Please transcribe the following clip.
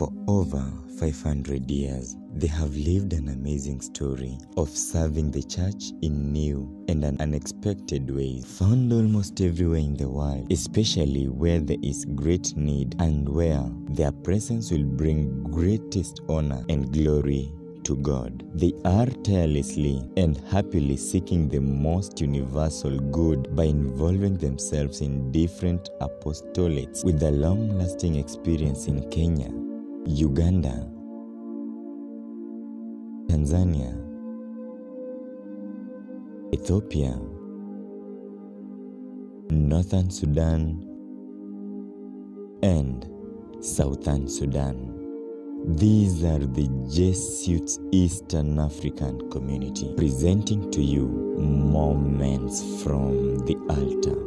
For over 500 years, they have lived an amazing story of serving the church in new and an unexpected ways, found almost everywhere in the world, especially where there is great need and where their presence will bring greatest honor and glory to God. They are tirelessly and happily seeking the most universal good by involving themselves in different apostolates with a long lasting experience in Kenya, Uganda, Tanzania, Ethiopia, Northern Sudan, and Southern Sudan. These are the Jesuits Eastern African Community presenting to you moments from the altar.